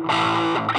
Música